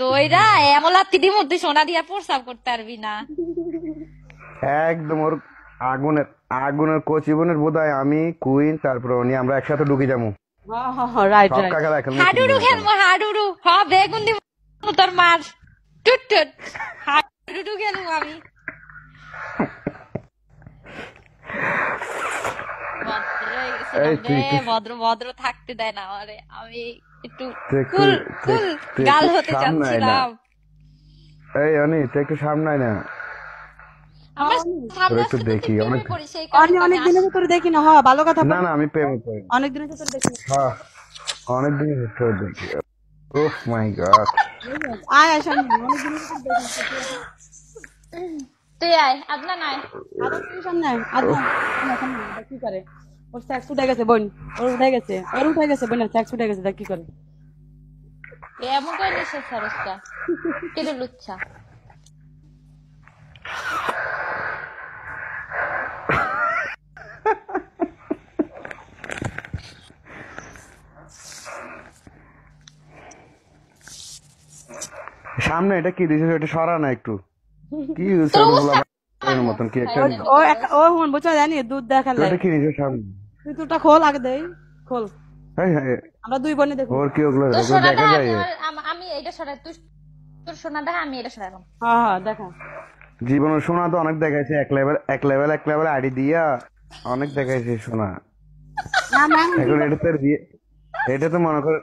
দইরা এমন লাত্তিটির মধ্যে সোনা দিয়া প্রসাব করতে পারবি না। একদম ওর আগুনের আগুনের কচিবনের বোধ হয় আমি কুইন তারপরে উনি আমরা একসাথে ঢুকে যাব। রাইট রাইট হাডুডু খেলব হাডুডু। হ বেগুন দিব তোর মার। টুট টুট। হাডুডু খেলব আমি। ভদ্র ভদ্র ভদ্র থাকতে দেয় না আমারে। আমি একটু কুল কুল গাল হতে। চাচ্ছিলাম। এই অনি তুই একটু সামনে আয় না। আমরা সামনে একটু দেখি, অনেক- দিনের ভিতরে দেখি না হ্যাঁ ভালো কথা না না আমি প্রেমে পড়ি। অনেক দিনের ভিতরে দেখি। হ্যাঁ অনেক দিন ভিতরে দেখি। Oh my god. আয় আয় সামনে অনেক দিনের ভিতরে দেখি। তুই আয় আদনান আয়। আদর সামনে আয় আদর সামনে আয়, দেখ কি করে? ওর স্যাক্স উঠে গেছে বোন। ওর উঠে গেছে। ওর উঠে গেছে বোনের স্যাক্স উঠে গেছে দেখ কি করে। এমন করে সরসটা কেটে লুচ্ছা? সামনে এটা কি দিয়েছিস এটা সরা না একটু। কি মতন? কি একটা ও এক- ও হুন বুঝছ জানি দুধ দেখার এটা কি নিয়েছিস সামনে? তুই খোল আগে দেই খোল। হ্যাঁ হ্যাঁ। আমরা দুই বোনে দেখো ওর কি ওগুলো দেখা যায়? আমি এটা সরাই তুই তোর সোনাটা আমি এটা সরাইলাম হ্যাঁ হ্যাঁ দেখা। জীবনের সোনা তো অনেক দেখাইছে এক লেভেল এক লেভেল এক লেভেল আইডি দিয়া অনেক দেখাইছে সোনা। না না এখন এটা তো এটা তো মনে কর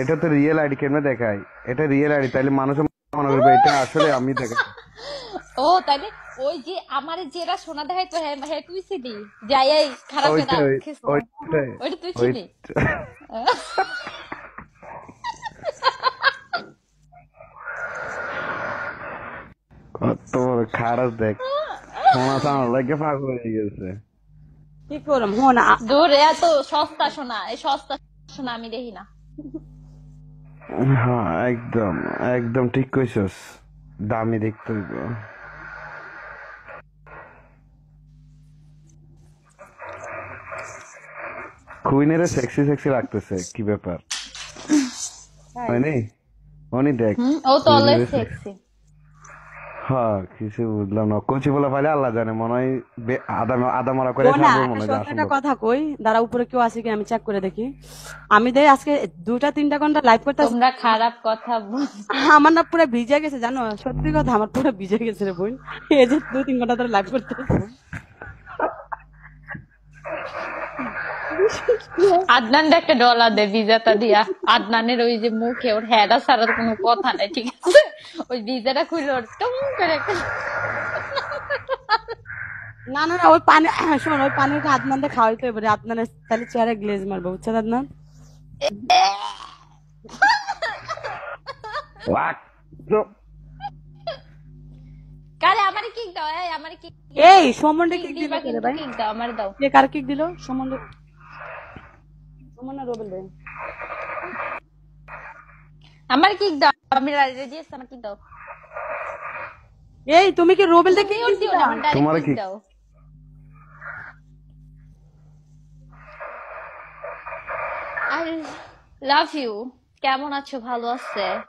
এটা তো রিয়েল আইডি কেমনে দেখায়? এটা রিয়েল আইডি তাইলে মানুষ মনে করবে এটা আসলে আমি দেখাই ও তাইলে ওই যে আমার যেটা সোনা দেখাই তো হ্যাঁ হ্যাঁ তুই ছিলি। যাই এই খারাপ না ওইটাই। ওইটা তুই ছিলি? কত বড় খারাপ দেখ। সোনা সামনে লাগে হয়ে গেছে। কি করম হন দূরে এত সস্তা সোনা এই সস্তা সোনা আমি দেখি না। হ্যাঁ একদম একদম ঠিক কইছস। দামি দেখতে হইব। কুইনের সেক্সি সেক্সি লাগতেছে কি ব্যাপার? হয়নি? উনি দেখ। ও তো অলওয়েজ সেক্সি হ্যাঁ কিছু বুঝলাম না। কচি বলে পাইলে আল্লাহ জানে মনে হয় আদা আদা মারা করে মনে হয় একটা কথা কই দাঁড়া উপরে কেউ আছে কি আমি চেক করে দেখি। আমি দেই আজকে দুটা তিনটা ঘণ্টা লাইভ করতে তোমরা খারাপ কথা আমার না পুরো ভিজে গেছে জানো? সত্যি কথা আমার পুরো ভিজে গেছে রে বোন। এই যে দু তিন ঘণ্টা ধরে লাইভ করতে আদনান একটা ডলার দে ভিজাটা দিয়া। আদনানের ওই যে মুখে ওর হেডা ছাড়ার কোনো কথা নাই ঠিক আছে? ওই ভিজাটা খুলে ওর টুম করে একটা না না না ওই পানি শোন ওই পানিটা আদনানটা খাওয়াইতে এবারে আদনানের তাহলে চেয়ারে গ্লেজ মারবো বুঝছ আদনান? কারে আমারে কিক দাও এই আমারে কিক এই সম্বন্ধে কিক দিল দিবা কে রে কিন্তু ভাই? কিক দাও আমারে দাও। কে কার কিক দিল? সম্বন্ধে রোবেল ভাই আমার কিক দাও? আমি আমার কিক দাও? এই তুমি কি রোবেল দেখে তোমারে kick- দাও। I love you. কেমন আছো? ভালো আছে?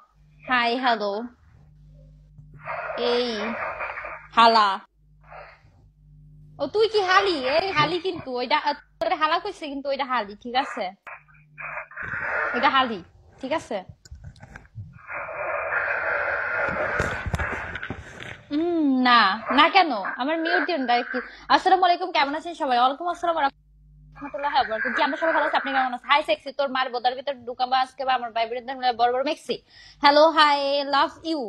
Hi hello. এই হালা। ও তুই কি হালি? এই হালি কিন্তু ওইটা হালা কইছে কিন্তু ওইটা হালি, ঠিক আছে? হালি, ঠিক আছে? না না কেন? আমার মিউট দিন ডাইরেক্ট আসসালামু আলাইকুম, কেমন আছেন সবাই? ওয়ালাইকুম আসসালাম জি, আমরা সবাই ভালো আছি। আপনি কেমন আছেন? হাই সেক্সি তোর মার ভিতর আজকে বা আমার বড় বড় maxi hello hi love you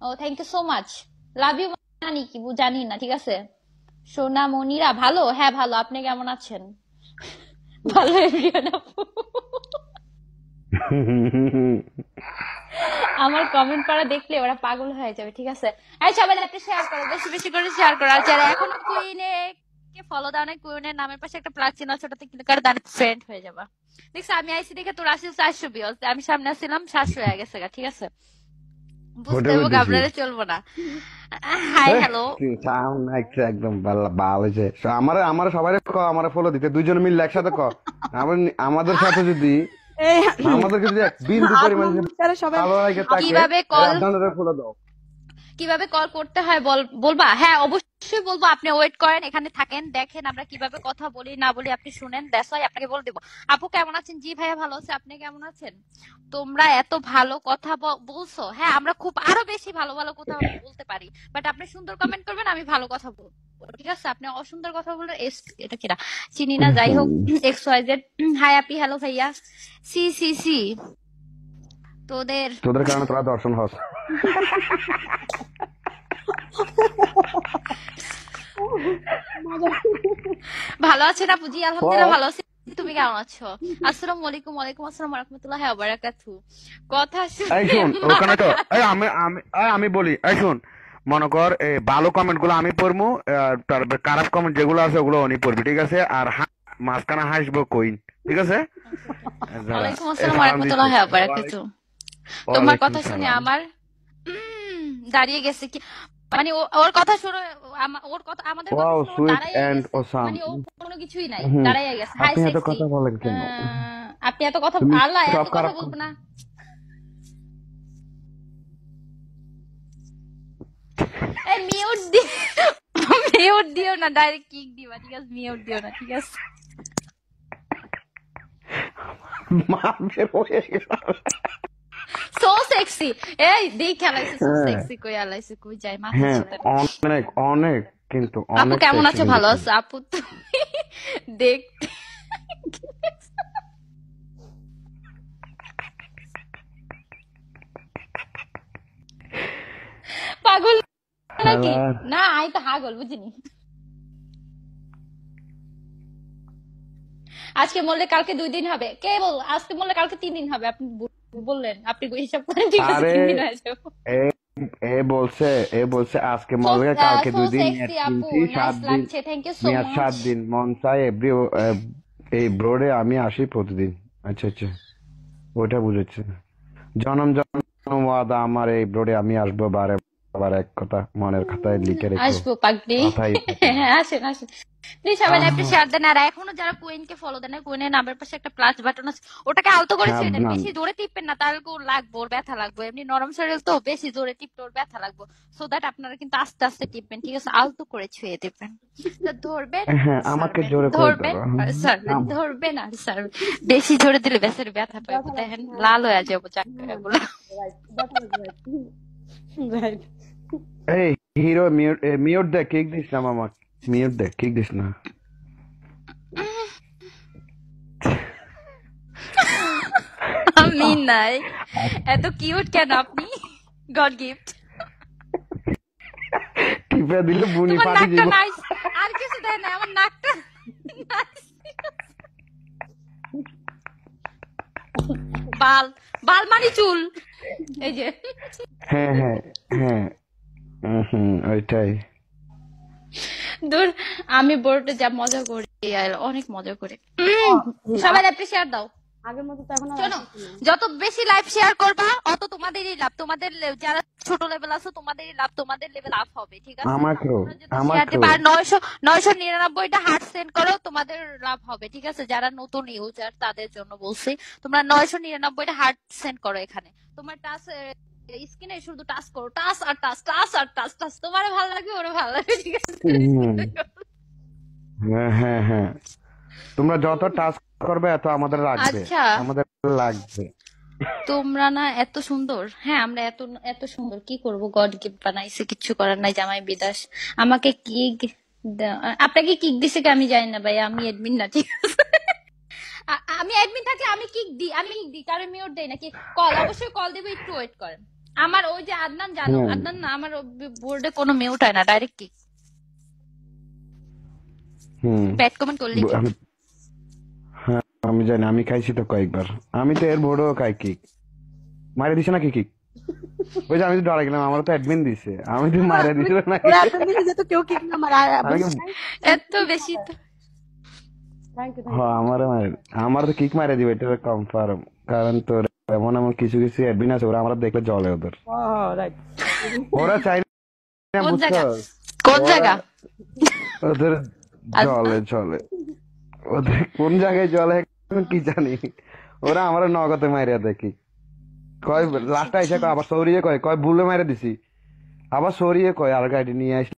O thank you so much love you জানি কি? জানি না, ঠিক আছে? সোনা মনিরা ভালো? হ্যাঁ ভালো। আপনি কেমন আছেন? আমার কমেন্ট পড়া দেখলে ওরা পাগল হয়ে যাবে, ঠিক আছে? এই সবাই একটা শেয়ার করো, বেশি বেশি করে শেয়ার করো। যারা এখনও কুইনে কে ফলো দাও না কুইনের নামের পাশে একটা প্লাস চিহ্ন আছে, ওটাতে ক্লিক করে দান ফ্রেন্ড হয়ে যাবা। দেখছ, আমি আইসি দেখে তোর আসিল চারশো বিয়স আমি সামনে আসছিলাম সাতশো হয়ে গেছে ঠিক আছে? বুঝতে হবে বুঝেছি। চলবো না। হাই হ্যালো সাউন্ড একদম ভালো ভালো হয়েছে। আমার আমার সবাই ক আমার ফলো দিতে। দুইজন মিললে একসাথে ক। আমাদের সাথে যদি আমাদেরকে বিন্দু পরিমাণ কল- দাও। কীভাবে কল করতে হয় বলবা? হ্যাঁ অবশ্যই বলব আপনি ওয়েট করেন এখানে থাকেন দেখেন আমরা কীভাবে কথা বলি না বলি আপনি শুনেন দ্যাটস ওয়াই আপনাকে বলে দেবো। আপু কেমন আছেন? জি ভাইয়া ভালো আছে আপনি কেমন আছেন? তোমরা এত ভালো কথা বলছো। হ্যাঁ আমরা খুব আরও বেশি ভালো ভালো কথা বলতে পারি বাট আপনি সুন্দর কমেন্ট করবেন আমি ভালো কথা বলব। ঠিক আছে আপনি অসুন্দর কথা বললে এস- এটা কিরা? চিনি না যাই হোক এক্স ওয়াই জেড হাই আপি হ্যালো ভাইয়া। C C C. তোদের তোদের কারণে তোরা দর্শন হস। ভালো আছেন আপু জি আলহামদুলিল্লাহ ভালো আছি। তুমি কেমন আছো? আসসালামু আলাইকুম ওয়ালাইকুম আসসালাম রাহমাতুল্লাহি ওয়া বারাকাতু কথা এই শোন ওখানে তো এই আমি আমি আমি বলি এই শোন মনে কর এই ভালো কমেন্টগুলো আমি পড়ব আর তারপর খারাপ কমেন্ট যেগুলো আছে ওগুলো উনি পড়বি ঠিক আছে? আর মাঝখানে হাসবো কইন ঠিক আছে? ওয়ালাইকুম আসসালাম ওয়া রাহমাতুল্লাহি ওয়া বারাকাতু তোমার কথা শুনে আমার দাঁড়িয়ে গেছে কি মানে ওর কথা শুনে ওর কথা আমাদের দাঁড়াইয়া and গেছে। awesome. মানে ও কোনো কিছুই নাই। দাঁড়াইয়া গেছে হাই আপনি এত কথা বলেন কেন আপনি এত কথা আল্লাহ এত কথা বলব না এই মিউট দি মিউট দিও না ডাইরেক্ট কিক দিবা ঠিক আছে মিউট দিও না ঠিক আছে মা বের হয়ে গেল। সো সেক্সি এই দেখ খেলাইছে সো হ্যাঁ। সেক্সি কই আলাইছে কই যায় মাথা হ্যাঁ অনেক অনেক কিন্তু আপু কেমন আছো? ভালো আছো? আপু তুমি দেখতে পাগল নাকি? হ্যাঁ। না আমি তো হাগল বুঝিনি। আজকে মরলে কালকে দুই দিন হবে। কে বল আজকে মরলে কালকে তিন দিন হবে। আপনি বললেন আপনি হিসাব করেন ঠিক আছে তিন দিন যাবে। এ বলছে এ বলছে আজকে মরবে কালকে দুই দিন সাত দিন সাত দিন মন চাই এভরি এই ব্রোডে আমি আসি প্রতিদিন। আচ্ছা আচ্ছা ওইটা বুঝেছে। জনম জনম ওয়াদা আমার এই ব্রোডে আমি আসব বারে। বার এক কথা মনের খাতায় লিখে রেখো। আসব হ্যাঁ আসেন আসেন। প্লিজ সবাই লাইভটা শেয়ার দেন। আর এখনও যারা ফলো দেন নামের পাশে একটা প্লাস বাটন আছে ওটাকে আলতো করে হ্যাঁ, ছেড়ে দেন। বেশি জোরে টিপবেন না তাহলে ওর লাগবে ওর ব্যথা লাগবে। এমনি নরম শরীর তো বেশি জোরে টিপলে ওর ব্যথা লাগবে। সো দ্যাট আপনারা কিন্তু আস্তে আস্তে টিপবেন ঠিক আছে? আলতো করে ছুঁয়ে দেবেন। ধরবেন হ্যাঁ, আমাকে জোরে করে ধরবেন ধরো। আর ছাড়বেন ধরবেন আর ছাড়বেন বেশি জোরে দিলে বেশি ব্যথা পাবে দেখেন লাল হয়ে যাব চাকরিগুলো রাইট এই হিরো মিউট মিউট দে কিক দিস না মামা। মিউট দে কিক দিস না। আমি নাই। এত কিউট কেন আপনি? গড গিফট টিপে দিলে বুনি ফাটি নাকটা আর কিছু দেয় না আমার নাকটা বাল বাল মানে চুল। এই যে। হ্যাঁ হ্যাঁ হ্যাঁ। হুম, ওইটাই দূর আমি বোর্ডে যা মজা করি আর অনেক মজা করে। সবাই লাইভ শেয়ার দাও। আগের মতো তো এখন শোনো যত বেশি লাইভ শেয়ার করবা অত তোমাদেরই লাভ। তোমাদের যারা ছোট লেভেল আছে তোমাদেরই লাভ তোমাদের লেভেল আপ হবে ঠিক আছে? আমাকেও আমাকেও। আর নয়শো নয়শো নিরানব্বইটা হার্ট সেন্ড করো তোমাদের লাভ হবে ঠিক আছে? যারা নতুন ইউজার তাদের জন্য বলছি তোমরা নয়শো নিরানব্বইটা হার্ট সেন্ড করো এখানে। তোমার টাচ স্ক্রিনে শুধু টাচ করো টাচ আর টাচ টাচ আর টাচ টাচ। তোমার ভালো লাগবে ওরা ভালো লাগবে ঠিক আছে? হ্যাঁ হ্যাঁ হ্যাঁ। তোমরা যত করবে এত আমাদের লাগবে। আচ্ছা। আমাদের লাগবে। তোমরা না এত সুন্দর। হ্যাঁ আমরা এত এত সুন্দর। কি করব? গড গিফট বানাইছে কিচ্ছু করার নাই জামাই বিদাস। আমাকে কিক আপনাকে কিক দিছে কি আমি জানি না ভাই আমি অ্যাডমিন না ঠিক আছে? আমি অ্যাডমিন থাকলে আমি কিক দিই আমি কিক দিই কারণ মিউট দেই নাকি? কল অবশ্যই কল দেবো একটু ওয়েট করেন। আমার ওই যে আদনান জানো আদনান না আমার বোর্ডে কোনো মিউট হয় না ডাইরেক্ট হুম। ব্যাড কমেন্ট করলে হ্যাঁ আমি জানি আমি খাইছি তো কয়েকবার। আমি তো এর খাই কিক। মারে দিছে নাকি কিক? ওই যে আমি তো ডরা গেলাম আমার তো অ্যাডমিন দিছে। আমি তো মারে দিছিল বেশি যেত কেউ কিক না মারা এত বেশি তো। হ্যাঁ আমার আমার তো কিক মারে দিবে এটা কনফার্ম কারণ তোর এমন এমন কিছু কিছু অ্যাডমিন আছে ওরা আমরা দেখলে জলে ওদের। ওরা চাই না কোন জায়গা? ওদের জলে চলে ওদের কোন জায়গায় জলে কি জানি। ওরা আমার নগদে মারিয়া দেখি। কয় লাস্টে এসে কয় আবার সরিয়ে কয় কয় ভুলে মারে দিছি। আবার সরিয়ে কয় আর গাড়ি নিয়ে আসলে